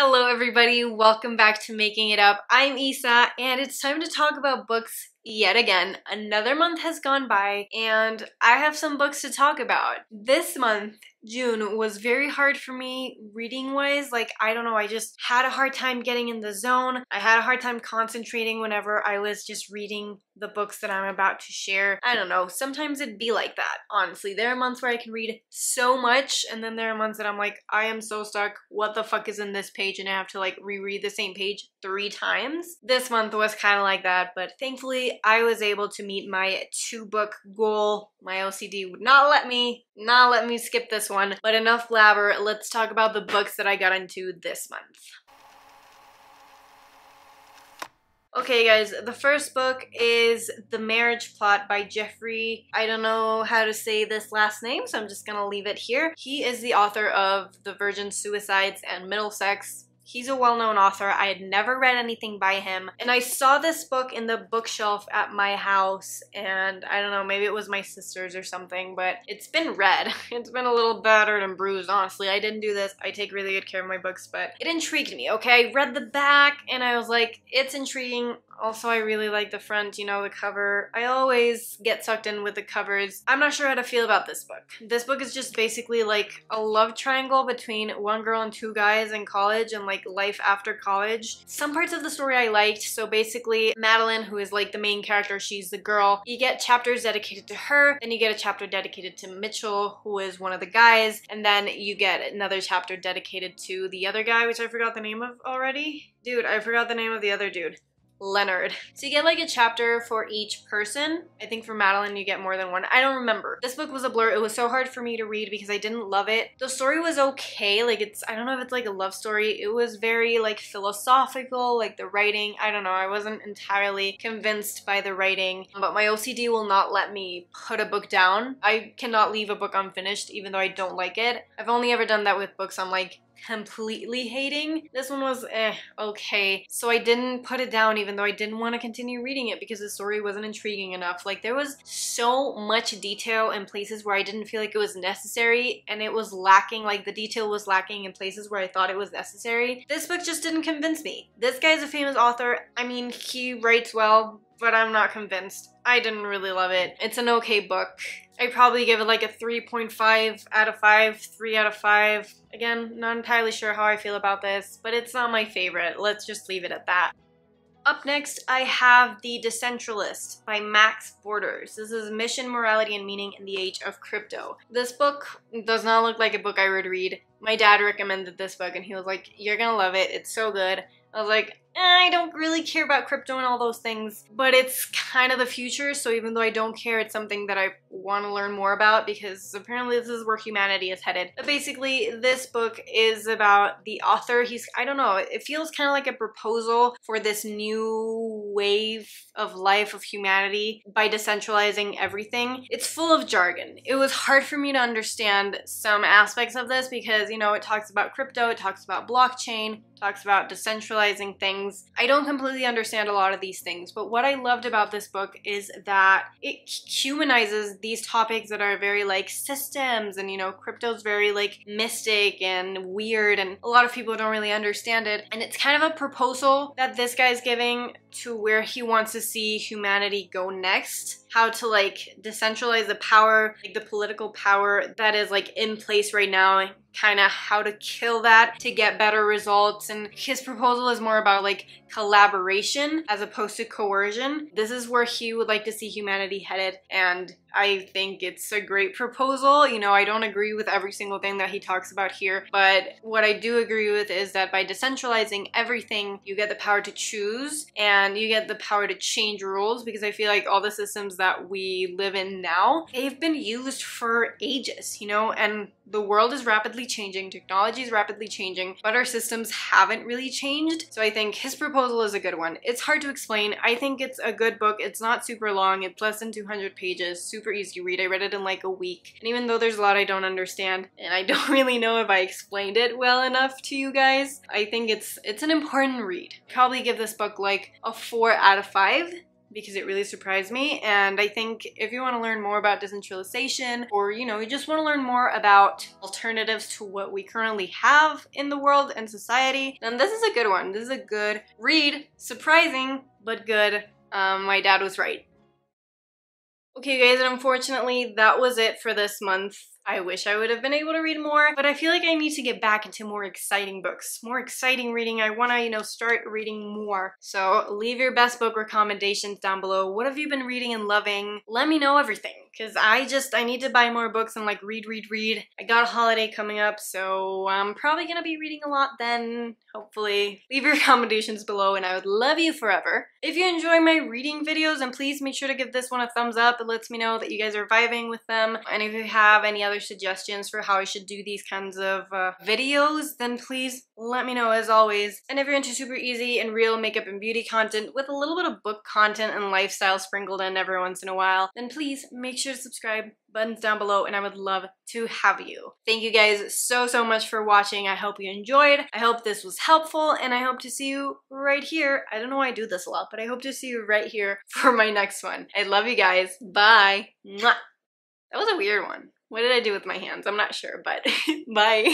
Hello everybody, welcome back to Making It Up. I'm Isa and it's time to talk about books yet again. Another month has gone by and I have some books to talk about. This month June was very hard for me reading wise. Like, I don't know, I just had a hard time getting in the zone. I had a hard time concentrating whenever I was just reading the books that I'm about to share. I don't know, sometimes it'd be like that, honestly. There are months where I can read so much, and then there are months that I'm like, I am so stuck. What the fuck is in this page? And I have to like reread the same page three times. This month was kind of like that, but thankfully I was able to meet my two book goal. My OCD would not let me, not let me skip this one. But enough blabber, let's talk about the books that I got into this month. Okay guys, the first book is The Marriage Plot by Jeffrey. I don't know how to say this last name, so I'm just gonna leave it here. He is the author of The Virgin Suicides and Middlesex, He's a well-known author. I had never read anything by him. And I saw this book in the bookshelf at my house and I don't know, maybe it was my sister's or something, but it's been read. It's been a little battered and bruised, honestly. I didn't do this. I take really good care of my books, but it intrigued me, okay? I read the back and I was like, it's intriguing. Also, I really like the front, you know, the cover. I always get sucked in with the covers. I'm not sure how to feel about this book. This book is just basically like a love triangle between one girl and two guys in college and like life after college. Some parts of the story I liked. So basically, Madeline, who is like the main character, she's the girl. You get chapters dedicated to her, then you get a chapter dedicated to Mitchell, who is one of the guys, and then you get another chapter dedicated to the other guy, which I forgot the name of already. Dude, I forgot the name of the other dude. Leonard. So you get like a chapter for each person. I think for Madeline you get more than one. I don't remember. This book was a blur. It was so hard for me to read because I didn't love it. The story was okay. Like it's, I don't know if it's like a love story. It was very like philosophical, like the writing. I don't know. I wasn't entirely convinced by the writing, but my OCD will not let me put a book down. I cannot leave a book unfinished even though I don't like it. I've only ever done that with books I'm like, completely hating. This one was eh, okay. So I didn't put it down even though I didn't want to continue reading it because the story wasn't intriguing enough. Like there was so much detail in places where I didn't feel like it was necessary and it was lacking, like the detail was lacking in places where I thought it was necessary. This book just didn't convince me. This guy's a famous author. I mean, he writes well, but I'm not convinced. I didn't really love it. It's an okay book. I probably give it like a 3.5 out of 5, 3 out of 5. Again, not entirely sure how I feel about this, but it's not my favorite. Let's just leave it at that. Up next, I have The Decentralist by Max Borders. This is Mission, Morality, and Meaning in the Age of Crypto. This book does not look like a book I would read. My dad recommended this book and he was like, you're gonna love it, it's so good. I was like, eh, I don't really care about crypto and all those things, but it's kind of the future, so even though I don't care, it's something that I want to learn more about because apparently this is where humanity is headed. But basically, this book is about the author. He's, I don't know, it feels kind of like a proposal for this new wave of life of humanity by decentralizing everything. It's full of jargon. It was hard for me to understand some aspects of this because, you know, it talks about crypto, it talks about blockchain, talks about decentralizing things. I don't completely understand a lot of these things, but what I loved about this book is that it humanizes these topics that are very like systems and you know, crypto's very like mystic and weird and a lot of people don't really understand it. And it's kind of a proposal that this guy's giving to where he wants to see humanity go next how to like decentralize the power like the political power that is like in place right now kind of how to kill that to get better results. And his proposal is more about like collaboration as opposed to coercion. This is where he would like to see humanity headed. And I think it's a great proposal. You know, I don't agree with every single thing that he talks about here, but what I do agree with is that by decentralizing everything, you get the power to choose and you get the power to change rules because I feel like all the systems that we live in now, they've been used for ages, you know, and the world is rapidly changing, technology is rapidly changing, but our systems haven't really changed. So I think his proposal is a good one. It's hard to explain. I think it's a good book. It's not super long. It's less than 200 pages, super easy to read. I read it in like a week. And even though there's a lot I don't understand, and I don't really know if I explained it well enough to you guys, I think it's it's an important read. Probably give this book like a 4 out of 5 because it really surprised me. And I think if you want to learn more about decentralization or, you know, you just want to learn more about alternatives to what we currently have in the world and society, then this is a good one. This is a good read. Surprising, but good. Um, my dad was right. Okay guys, and unfortunately that was it for this month. I wish I would have been able to read more, but I feel like I need to get back into more exciting books, more exciting reading. I want to, you know, start reading more. So leave your best book recommendations down below. What have you been reading and loving? Let me know everything because I just, I need to buy more books and like read, read, read. I got a holiday coming up, so I'm probably going to be reading a lot then, hopefully. Leave your recommendations below and I would love you forever. If you enjoy my reading videos, and please make sure to give this one a thumbs up. It lets me know that you guys are vibing with them. And if you have any other suggestions for how I should do these kinds of uh, videos, then please let me know as always. And if you're into super easy and real makeup and beauty content with a little bit of book content and lifestyle sprinkled in every once in a while, then please make sure to subscribe buttons down below and I would love to have you. Thank you guys so, so much for watching. I hope you enjoyed. I hope this was helpful and I hope to see you right here. I don't know why I do this a lot, but I hope to see you right here for my next one. I love you guys. Bye. Mwah. That was a weird one. What did I do with my hands? I'm not sure, but bye.